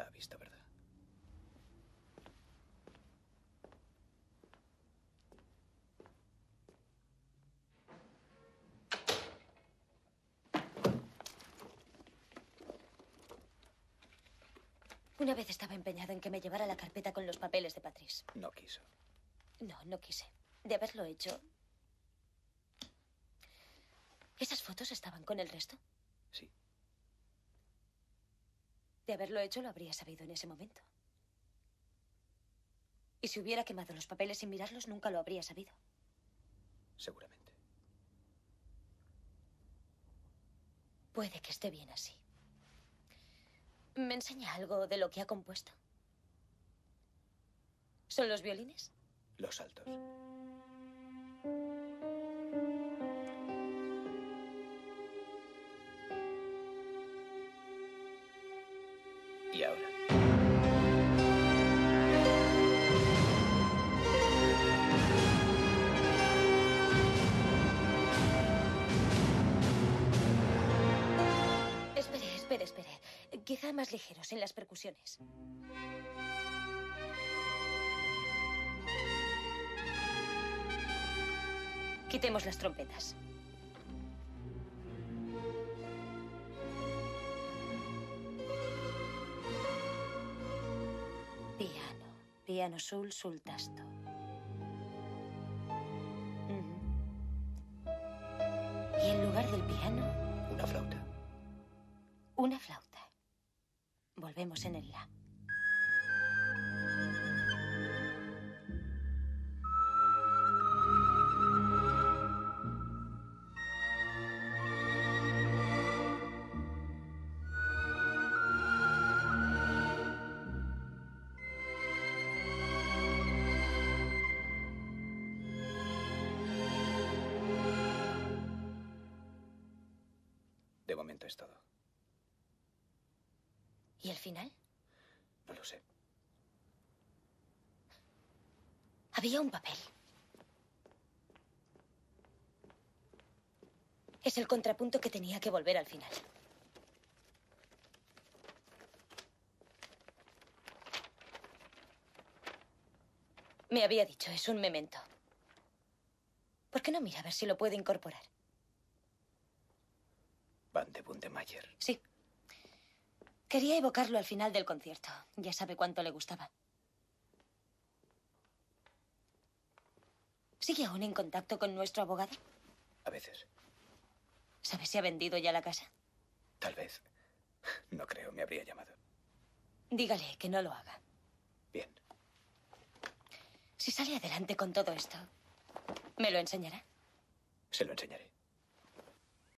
La ha visto, ¿verdad? Una vez estaba empeñado en que me llevara la carpeta con los papeles de Patrice. No quiso. No, no quise. De haberlo hecho. ¿Esas fotos estaban con el resto? Sí. De haberlo hecho, lo habría sabido en ese momento. Y si hubiera quemado los papeles sin mirarlos, nunca lo habría sabido. Seguramente. Puede que esté bien así. ¿Me enseña algo de lo que ha compuesto? ¿Son los violines? Los altos. Y ahora. Espere, espere, espere. Quizá más ligero, sin las percusiones. Quitemos las trompetas. Piano. Sul sul tasto. Y en lugar del piano, Una flauta. una flauta. Volvemos en el la. De momento es todo. ¿Y el final? No lo sé. Había un papel. Es el contrapunto que tenía que volver al final. Me había dicho, es un memento. ¿Por qué no mira a ver si lo puede incorporar? Van de Bundemeyer. Sí. Quería evocarlo al final del concierto. Ya sabe cuánto le gustaba. ¿Sigue aún en contacto con nuestro abogado? A veces. ¿Sabe si ha vendido ya la casa? Tal vez. No creo, me habría llamado. Dígale que no lo haga. Bien. Si sale adelante con todo esto, ¿me lo enseñará? Se lo enseñaré.